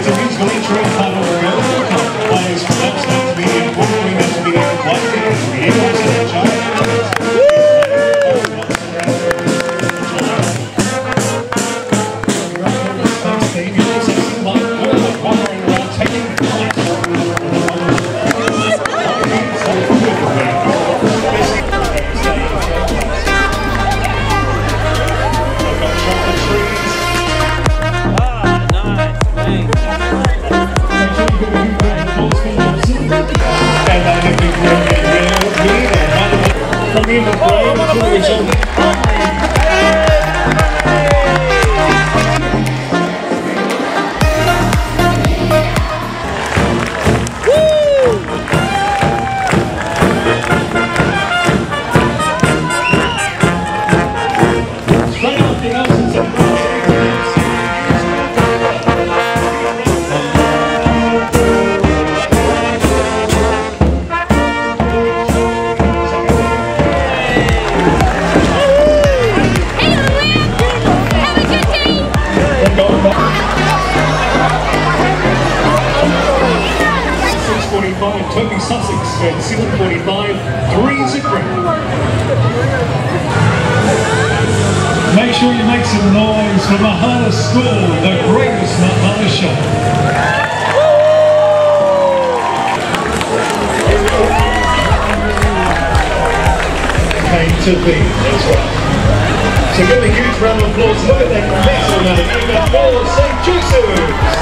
It's a musical intro part of 我们来，我们来。45, Toby Sussex at 7.45, 3 zip Make sure you make some noise for Mahana School, the greatest Mahana shop. to be as well. So give a huge round of applause. Look at that massive now, number St. Joseph's.